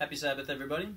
Happy Sabbath, everybody.